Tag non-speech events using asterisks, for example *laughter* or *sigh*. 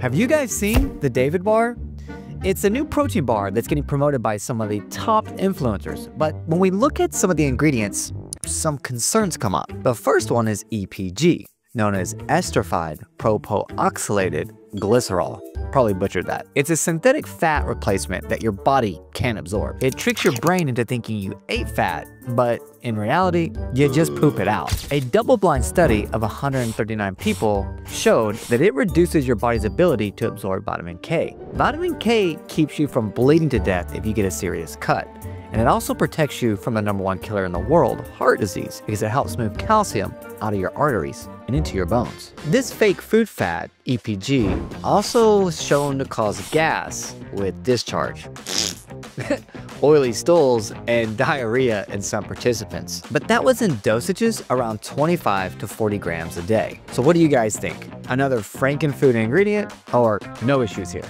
Have you guys seen the David Bar? It's a new protein bar that's getting promoted by some of the top influencers. But when we look at some of the ingredients, some concerns come up. The first one is EPG, known as esterified propoxylated glycerol. Probably butchered that. It's a synthetic fat replacement that your body can't absorb. It tricks your brain into thinking you ate fat, but in reality, you just poop it out. A double-blind study of 139 people showed that it reduces your body's ability to absorb vitamin K. Vitamin K keeps you from bleeding to death if you get a serious cut and it also protects you from the number one killer in the world, heart disease, because it helps move calcium out of your arteries and into your bones. This fake food fat, EPG, also is shown to cause gas with discharge. *laughs* oily stools, and diarrhea in some participants. But that was in dosages around 25 to 40 grams a day. So what do you guys think? Another frankenfood ingredient or no issues here?